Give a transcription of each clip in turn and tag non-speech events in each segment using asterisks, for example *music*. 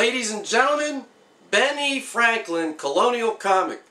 Ladies and gentlemen, Benny Franklin, Colonial Comic.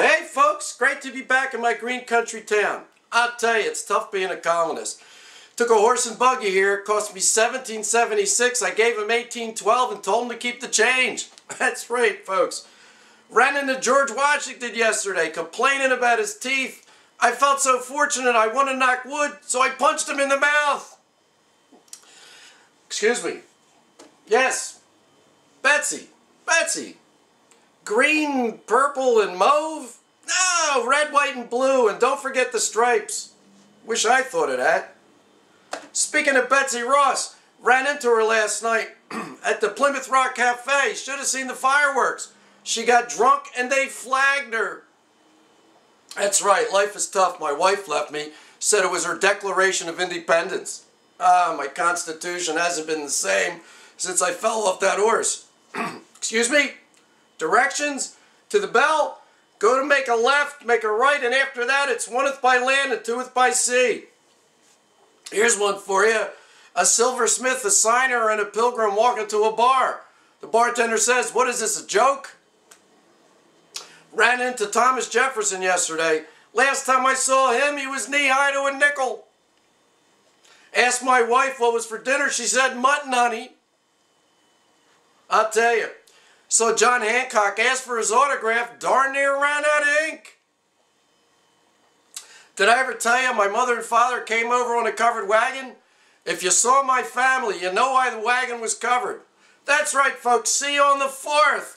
Hey folks, great to be back in my green country town. I'll tell you, it's tough being a colonist. Took a horse and buggy here, it cost me 1776. I gave him 1812 and told him to keep the change. *laughs* That's right, folks. Ran into George Washington yesterday complaining about his teeth. I felt so fortunate I want to knock wood, so I punched him in the mouth. Excuse me. Yes. Betsy. Betsy. Green, purple, and mauve? No, red, white, and blue, and don't forget the stripes. Wish I thought of that. Speaking of Betsy Ross, ran into her last night *clears throat* at the Plymouth Rock Cafe. Should have seen the fireworks. She got drunk and they flagged her. That's right, life is tough. My wife left me, said it was her Declaration of Independence. Ah, my constitution hasn't been the same since I fell off that horse. *clears throat* Excuse me? Directions? To the bell? Go to make a left, make a right, and after that it's oneth by land and twoeth by sea. Here's one for you. A silversmith, a signer, and a pilgrim walk into a bar. The bartender says, what is this, a joke? Ran into Thomas Jefferson yesterday. Last time I saw him, he was knee-high to a nickel. Asked my wife what was for dinner. She said mutton, honey. I'll tell you. So John Hancock asked for his autograph, darn near ran out of ink. Did I ever tell you my mother and father came over on a covered wagon? If you saw my family, you know why the wagon was covered. That's right, folks. See you on the 4th.